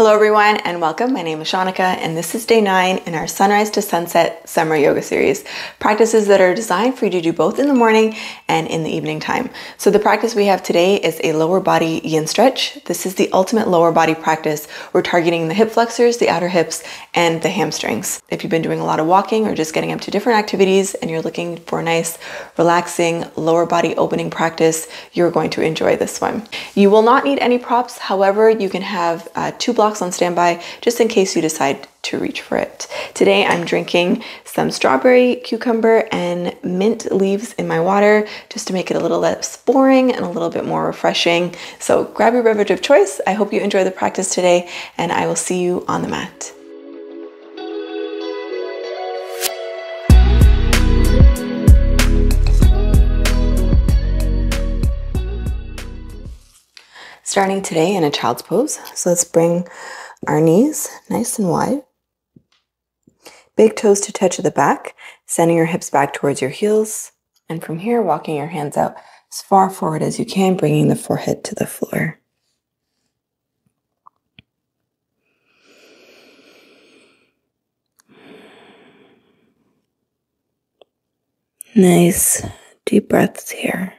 Hello, everyone, and welcome. My name is Shaunneka, and this is day nine in our Sunrise to Sunset Summer Yoga Series. Practices that are designed for you to do both in the morning and in the evening time. So, the practice we have today is a lower body yin stretch. This is the ultimate lower body practice. We're targeting the hip flexors, the outer hips, and the hamstrings. If you've been doing a lot of walking or just getting up to different activities and you're looking for a nice, relaxing lower body opening practice, you're going to enjoy this one. You will not need any props, however, you can have uh, two blocks on standby just in case you decide to reach for it. Today I'm drinking some strawberry, cucumber, and mint leaves in my water just to make it a little less boring and a little bit more refreshing. So grab your beverage of choice. I hope you enjoy the practice today, and I will see you on the mat. Starting today in a child's pose. So let's bring our knees nice and wide. Big toes to touch at the back, sending your hips back towards your heels. And from here, walking your hands out as far forward as you can, bringing the forehead to the floor. Nice deep breaths here.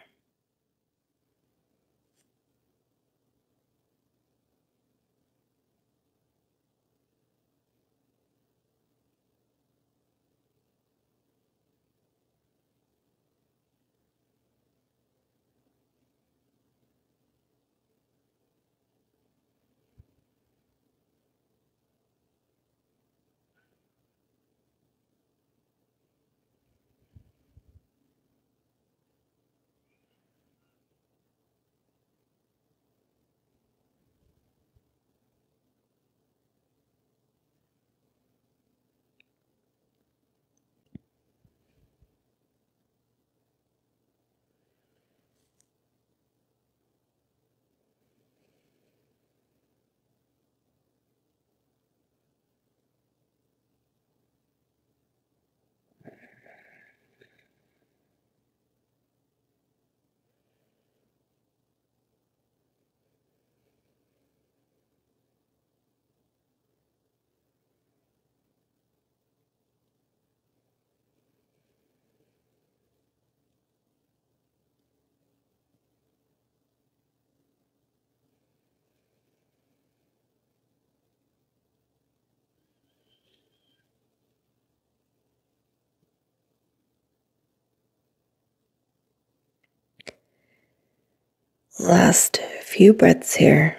Last few breaths here.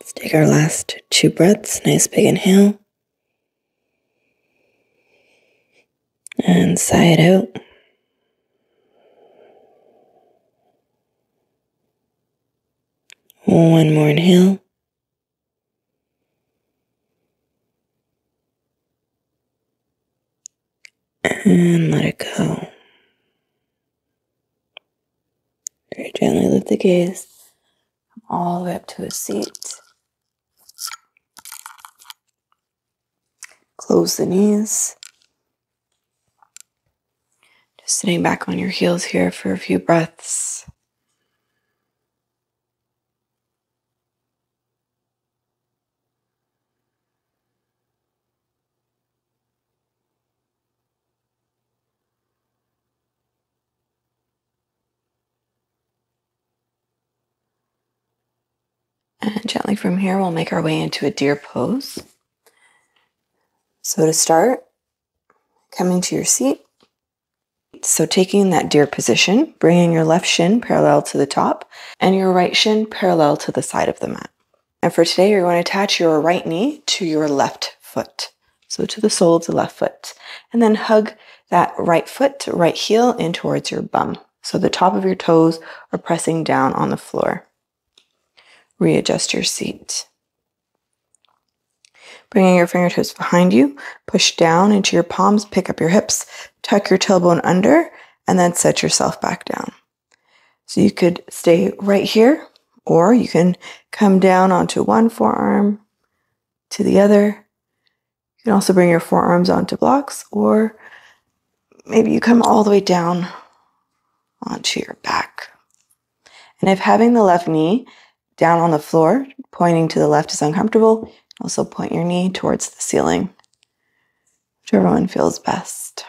Let's take our last two breaths. Nice big inhale. And sigh it out. One more inhale. And let it go. Very gently lift the gaze all the way up to a seat. Close the knees. Just sitting back on your heels here for a few breaths. And gently from here, we'll make our way into a deer pose. So to start, coming to your seat. So taking that deer position, bringing your left shin parallel to the top and your right shin parallel to the side of the mat. And for today, you're going to attach your right knee to your left foot. So to the sole of the left foot. And then hug that right foot, right heel in towards your bum. So the top of your toes are pressing down on the floor. Readjust your seat. Bringing your fingertips behind you, push down into your palms, pick up your hips, tuck your tailbone under, and then set yourself back down. So you could stay right here, or you can come down onto one forearm to the other. You can also bring your forearms onto blocks, or maybe you come all the way down onto your back. And if having the left knee down on the floor, pointing to the left is uncomfortable, also point your knee towards the ceiling, whichever one feels best.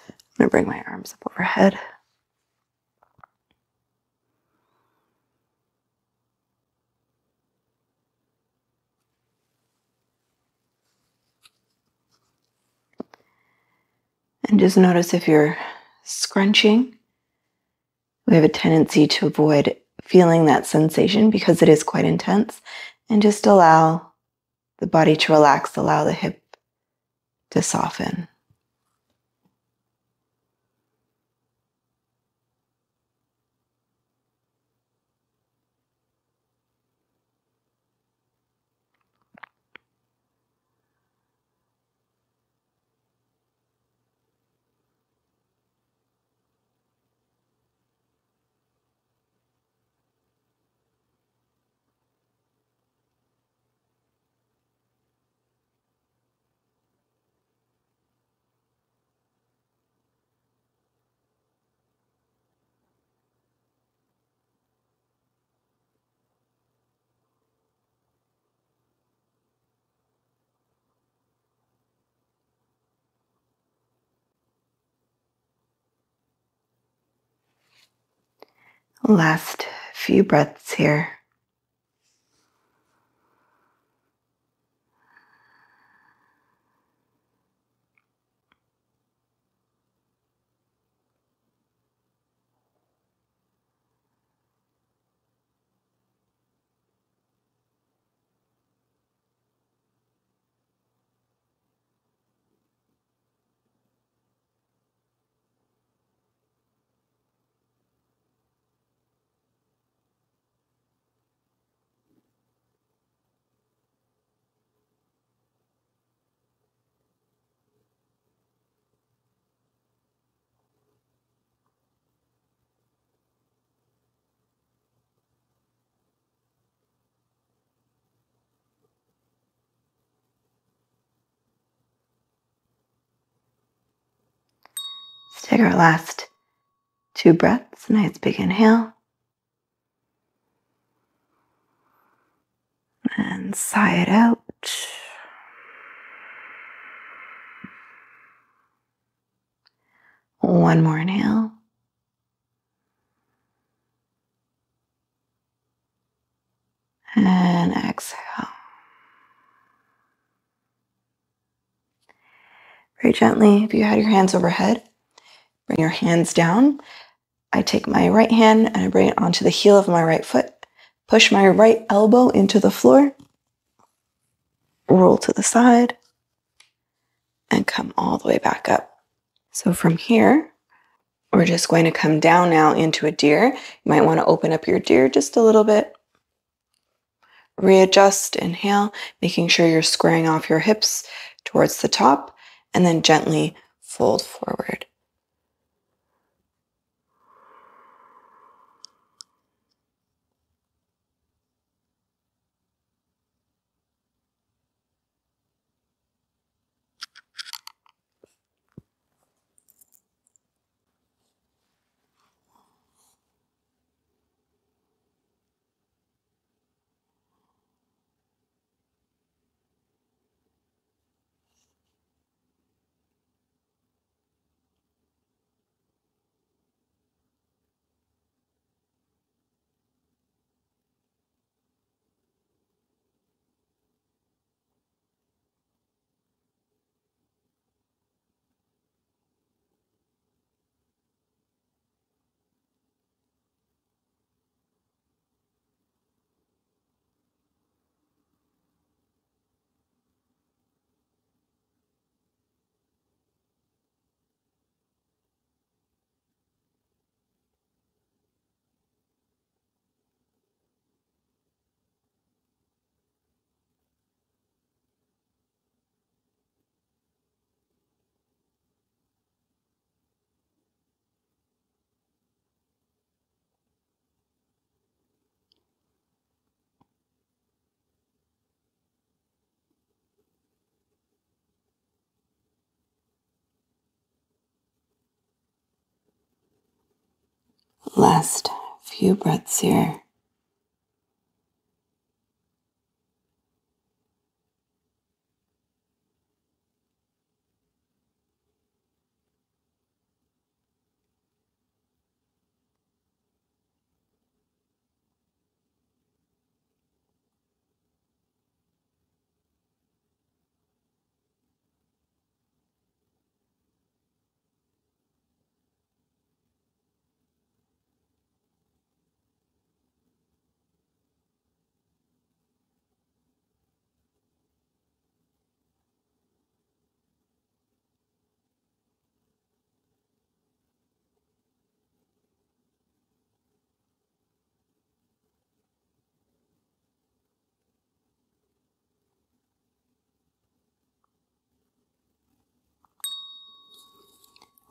I'm going to bring my arms up overhead. And just notice if you're scrunching, we have a tendency to avoid feeling that sensation because it is quite intense and just allow the body to relax, allow the hip to soften. Last few breaths here. Take our last two breaths. Nice big inhale. And sigh it out. One more inhale. And exhale. Very gently, if you had your hands overhead, bring your hands down. I take my right hand and I bring it onto the heel of my right foot. Push my right elbow into the floor. Roll to the side and come all the way back up. So from here, we're just going to come down now into a deer. You might want to open up your deer just a little bit. Readjust, inhale, making sure you're squaring off your hips towards the top, and then gently fold forward. Last few breaths here.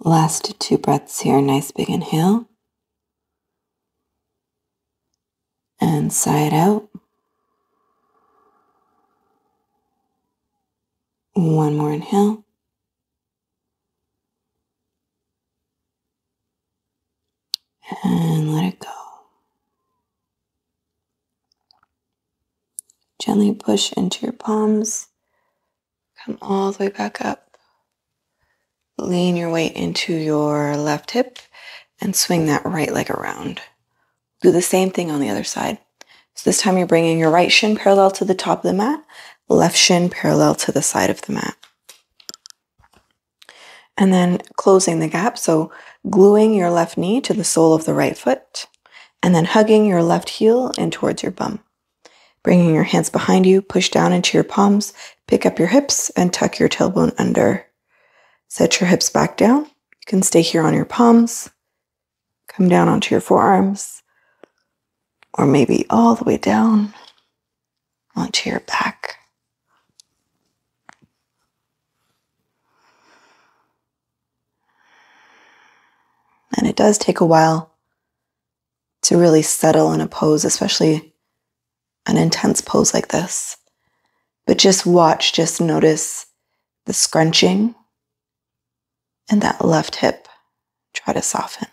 Last two breaths here. Nice big inhale. And sigh it out. One more inhale. And let it go. Gently push into your palms. Come all the way back up. Lean your weight into your left hip and swing that right leg around. Do the same thing on the other side. So this time you're bringing your right shin parallel to the top of the mat, left shin parallel to the side of the mat. And then closing the gap. So gluing your left knee to the sole of the right foot and then hugging your left heel in towards your bum. Bringing your hands behind you, push down into your palms, pick up your hips and tuck your tailbone under. Set your hips back down. You can stay here on your palms. Come down onto your forearms. Or maybe all the way down onto your back. And it does take a while to really settle in a pose, especially an intense pose like this. But just watch, just notice the scrunching and that left hip. Try to soften.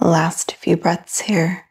Last few breaths here.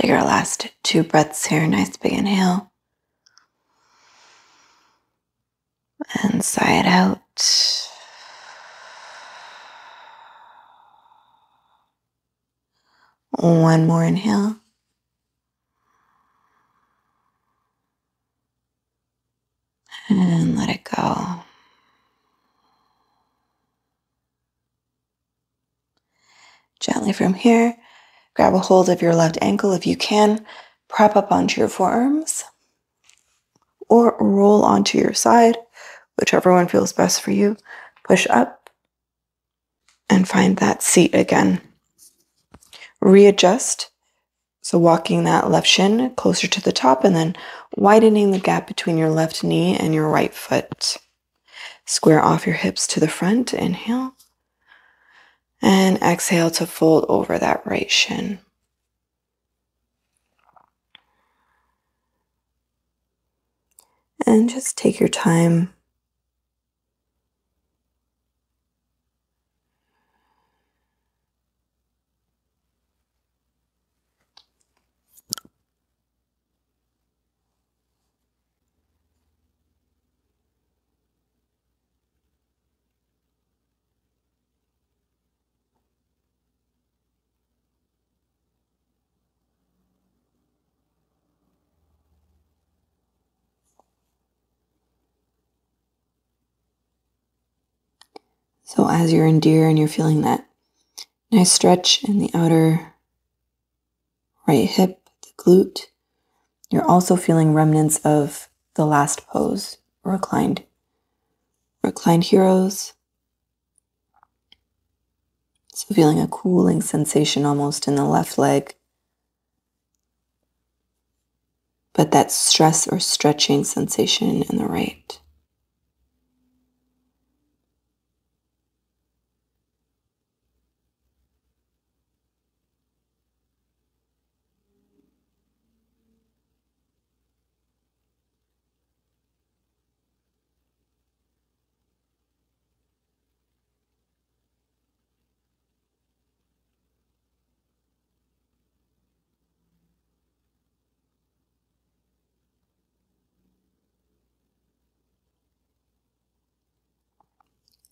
Take our last two breaths here. Nice big inhale. And sigh it out. One more inhale. And let it go. Gently from here, grab a hold of your left ankle if you can. Prop up onto your forearms or roll onto your side, whichever one feels best for you. Push up and find that seat again. Readjust. So, walking that left shin closer to the top and then widening the gap between your left knee and your right foot. Square off your hips to the front. Inhale. And exhale to fold over that right shin. And just take your time. So as you're in deer and you're feeling that nice stretch in the outer right hip, the glute, you're also feeling remnants of the last pose, reclined. Reclined heroes. So feeling a cooling sensation almost in the left leg. But that stress or stretching sensation in the right.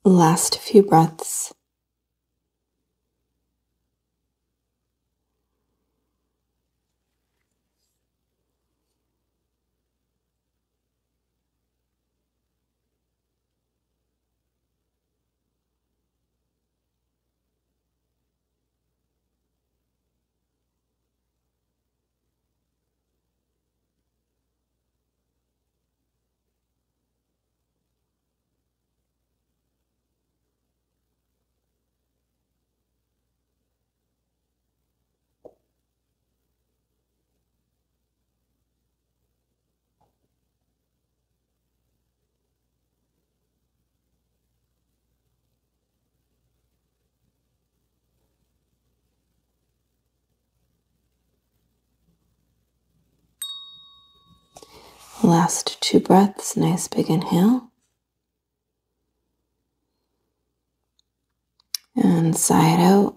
Last few breaths. Last two breaths, nice big inhale. And sigh it out.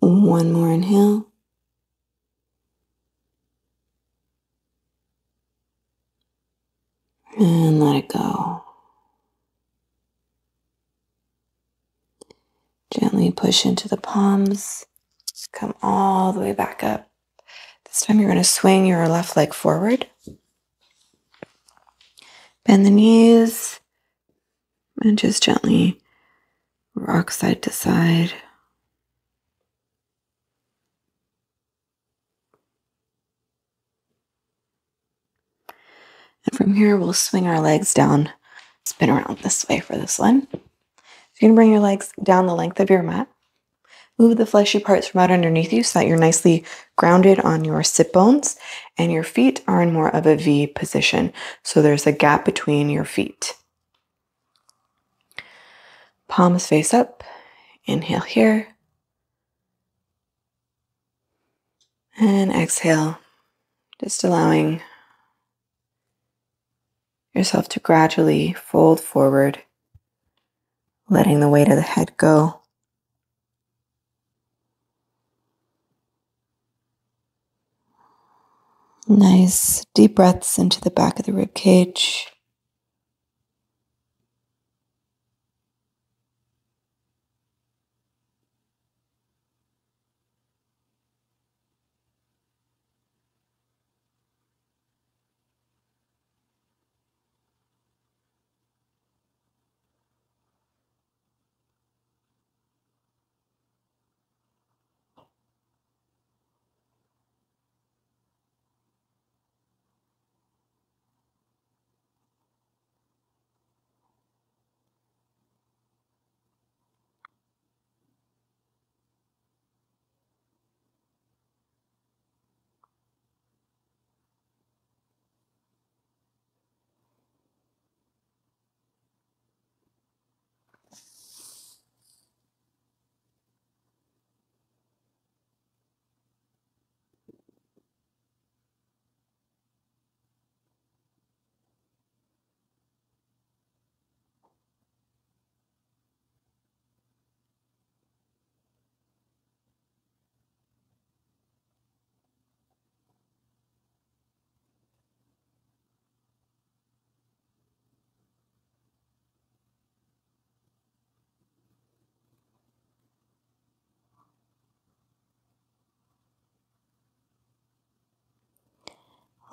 One more inhale. And let it go. Gently push into the palms. Come all the way back up. This time you're going to swing your left leg forward. Bend the knees and just gently rock side to side. And from here, we'll swing our legs down, spin around this way for this one. So you're gonna bring your legs down the length of your mat. Move the fleshy parts from out underneath you so that you're nicely grounded on your sit bones and your feet are in more of a V position. So there's a gap between your feet. Palms face up. Inhale here. And exhale, just allowing yourself to gradually fold forward, letting the weight of the head go. Nice deep breaths into the back of the rib cage.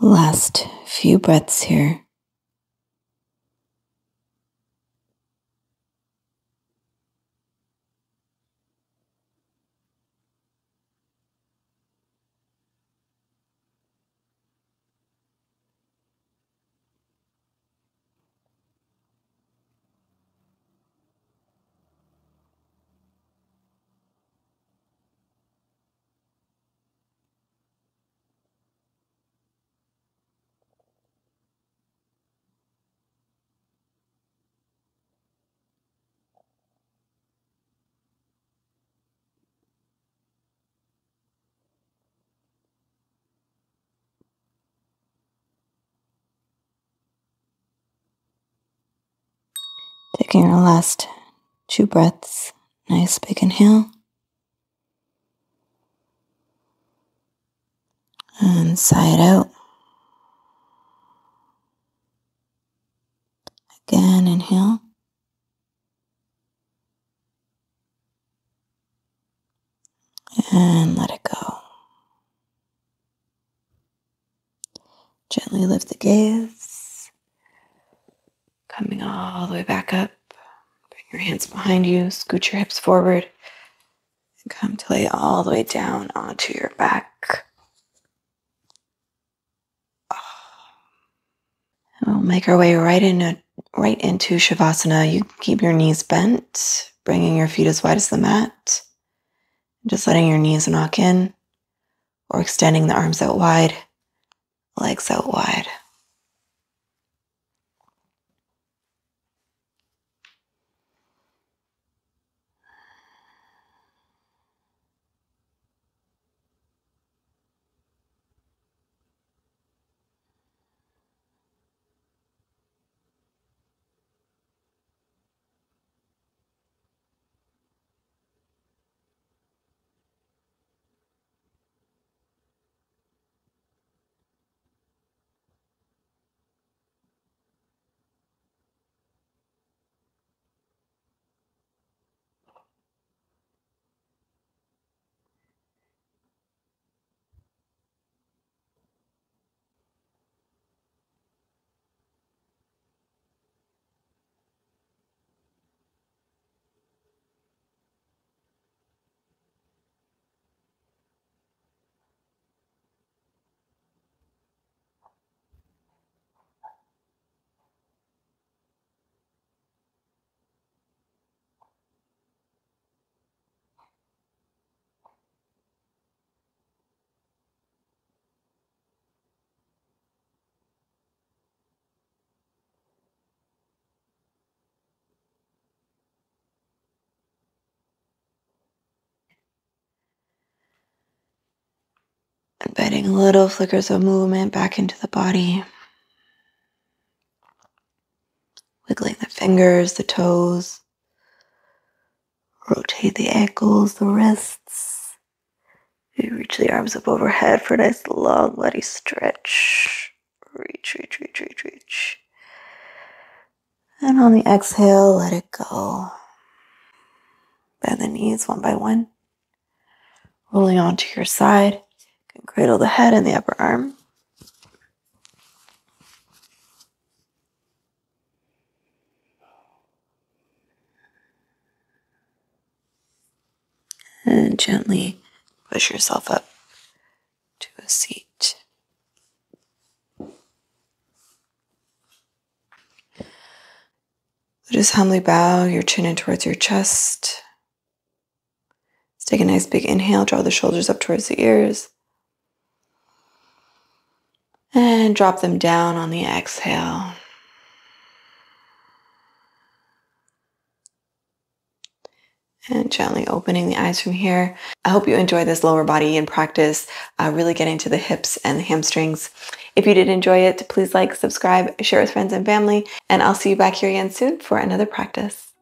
Last few breaths here. Taking our last two breaths, nice big inhale. And sigh it out. Again, inhale. And let it go. Gently lift the gaze. Coming all the way back up. Your hands behind you, scoot your hips forward, and come to lay all the way down onto your back. And we'll make our way right into right into Shavasana. You keep your knees bent, bringing your feet as wide as the mat. Just letting your knees knock in or extending the arms out wide, legs out wide. Embedding little flickers of movement back into the body. Wiggling the fingers, the toes. Rotate the ankles, the wrists. You reach the arms up overhead for a nice long, bloody stretch. Reach, reach, reach, reach, reach. And on the exhale, let it go. Bend the knees one by one. Rolling onto your side. Can cradle the head and the upper arm. And gently push yourself up to a seat. Just humbly bow your chin in towards your chest. Let's take a nice big inhale, draw the shoulders up towards the ears. And drop them down on the exhale. and gently opening the eyes from here. I hope you enjoy this lower body and practice, uh, really getting to the hips and the hamstrings. If you did enjoy it, please like, subscribe, share with friends and family, and I'll see you back here again soon for another practice.